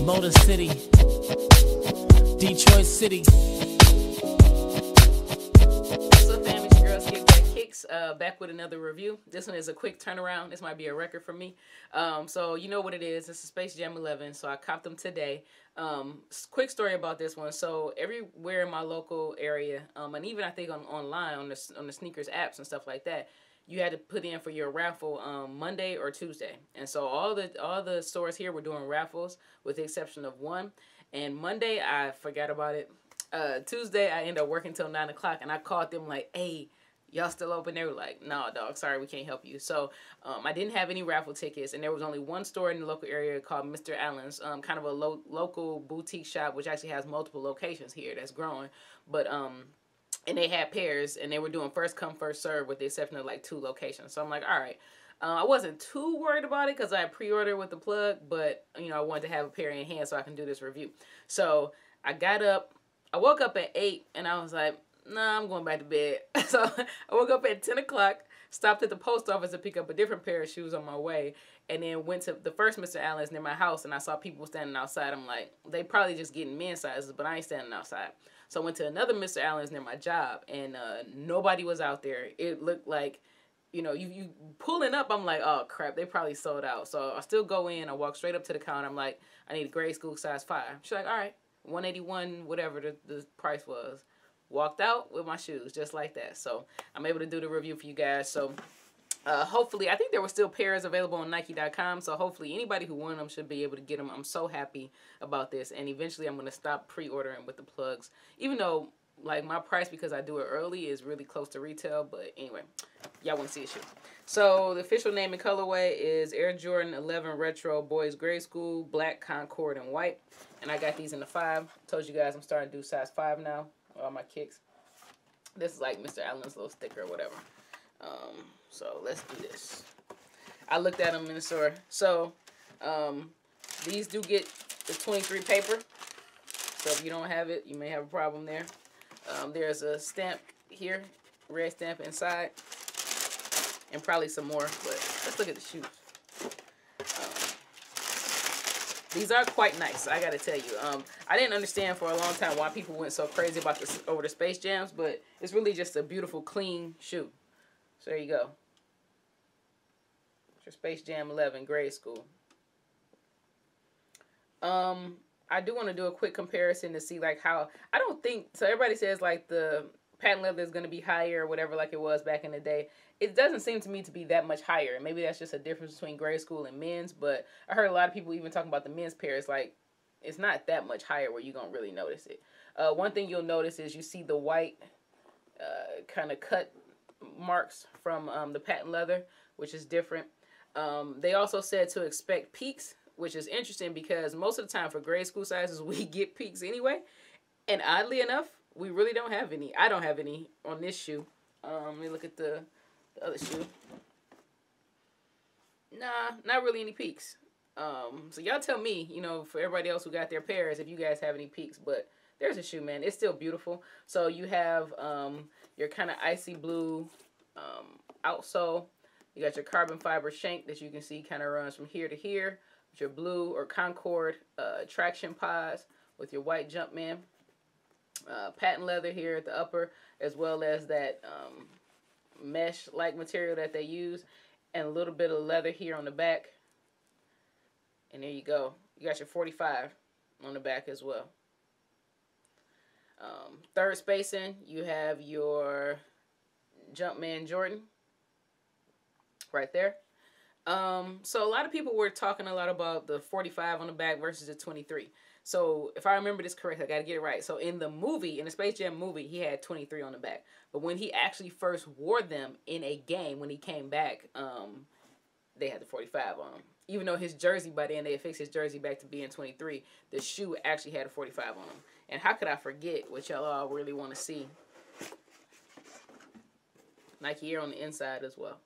Motor City, Detroit City. What's up, fam? It's your girl Skip Got Kicks. Uh, back with another review. This one is a quick turnaround. This might be a record for me. Um, so you know what it is. It's a Space Jam 11. So I copped them today. Um, quick story about this one. So everywhere in my local area, um, and even I think on online on the on the sneakers apps and stuff like that, you had to put in for your raffle um, Monday or Tuesday. And so all the all the stores here were doing raffles with the exception of one. And Monday I forgot about it. Uh, Tuesday I ended up working till nine o'clock, and I called them like, "Hey, y'all still open?" They were like, "No, dog, sorry, we can't help you." So um, I didn't have any raffle tickets, and there was only one store in the local area called Mr. Alan's, um, kind of a lo- local boutique shop, which actually has multiple locations here. That's growing, but um, and they had pairs, and they were doing first come first serve, with the exception of like two locations. So I'm like, all right. Uh, I wasn't too worried about it because I pre-ordered with the plug, but you know I wanted to have a pair in hand so I can do this review. So I got up, I woke up at eight, and I was like, nah, I'm going back to bed. so I woke up at ten o'clock, stopped at the post office to pick up a different pair of shoes on my way, and then went to the first Mr. Alan's near my house, and I saw people standing outside. I'm like, they probably just getting men's sizes, but I ain't standing outside. So I went to another Mr. Alan's near my job, and uh, nobody was out there. It looked like, you know, you you pulling up. I'm like, oh crap, they probably sold out. So I still go in. I walk straight up to the counter. I'm like, I need a grade school size five. She's like, all right, 181, whatever the, the price was. Walked out with my shoes just like that. So I'm able to do the review for you guys. So uh, hopefully, I think there were still pairs available on Nike.com. So hopefully, anybody who wanted them should be able to get them. I'm so happy about this, and eventually, I'm gonna stop pre-ordering with the plugs, even though like my price because I do it early is really close to retail. But anyway, y'all want to see a shoe. So the official name and colorway is Air Jordan 11 Retro Boys Grade School Black Concord and white, and I got these in the five. Told you guys I'm starting to do size five now. All my kicks. This is like Mr. Alan's little sticker or whatever. Um, so let's do this. I looked at them in the store. So um, these do get the 23 paper. So if you don't have it, you may have a problem there. Um, there's a stamp here, red stamp inside, and probably some more. But let's look at the shoes. Um, these are quite nice. I gotta tell you. Um, I didn't understand for a long time why people went so crazy about this over the Space Jams, but it's really just a beautiful, clean shoe. So there you go. It's your Space Jam 11 grade school. Um, I do want to do a quick comparison to see like how I don't think so. Everybody says like the patent leather is going to be higher or whatever, like it was back in the day. It doesn't seem to me to be that much higher. Maybe that's just a difference between grade school and men's. But I heard a lot of people even talking about the men's pairs. Like it's not that much higher where you're gonna really notice it. Uh, one thing you'll notice is you see the white uh, kind of cut marks from um, the patent leather, which is different. Um, they also said to expect peaks, which is interesting because most of the time for grade school sizes we get peaks anyway, and oddly enough, we really don't have any. I don't have any on this shoe. Um, let me look at the, the other shoe. Nah, not really any peaks. Um, so y'all tell me, you know, for everybody else who got their pairs, if you guys have any peaks. But there's a shoe, man. It's still beautiful. So you have um, your kind of icy blue um, outsole. You got your carbon fiber shank that you can see kind of runs from here to here. With your blue or Concord uh, traction pods with your white Jumpman. Uh, patent leather here at the upper, as well as that um, mesh-like material that they use, and a little bit of leather here on the back. And there you go. You got your 45 on the back as well. Um, third spacing, you have your Jumpman Jordan right there. Um, so a lot of people were talking a lot about the 45 on the back versus the 23. So if I remember this correct, I got to get it right. So in the movie, in the Space Jam movie, he had 23 on the back. But when he actually first wore them in a game, when he came back, um, they had the 45 on him. Even though his jersey, by then they fixed his jersey back to being 23, the shoe actually had a 45 on him. And how could I forget what y'all all really want to see? Nike Air on the inside as well.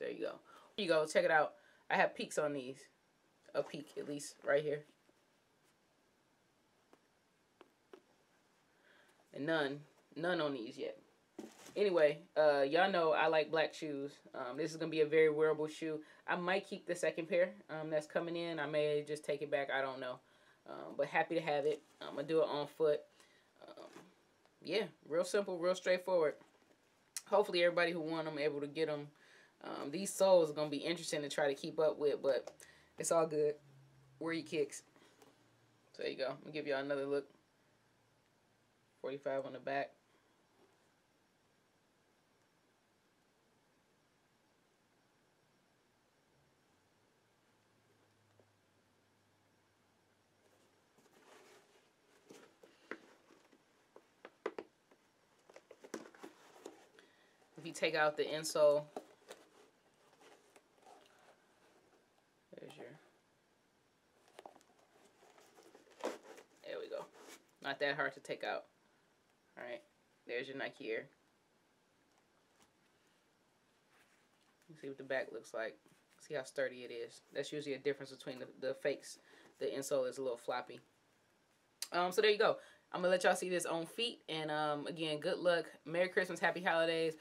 So there you go. Here you go. Check it out. I have peaks on these. A peak, at least, right here. And none. None on these yet. anyway, uh, y'all know I like black shoes. Um, this is gonna be a very wearable shoe. I might keep the second pair um, that's coming in. I may just take it back. I don't know. Um, but happy to have it. I'm gonna do it on foot. Um, yeah, real simple, real straightforward. Hopefully, everybody who want them able to get them. Um, these soles are gonna be interesting to try to keep up with, but it's all good. Wear your kicks. So there you go. I'm gonna give y'all another look. 45 on the back. If you take out the insole, there's your, there we go. Not that hard to take out. All right, there's your Nike Air. see what the back looks like. See how sturdy it is. That's usually a difference between the, the fakes. The insole is a little floppy. Um, so there you go. I'm gonna let y'all see this on feet. And um, again, good luck. Merry Christmas, Happy Holidays.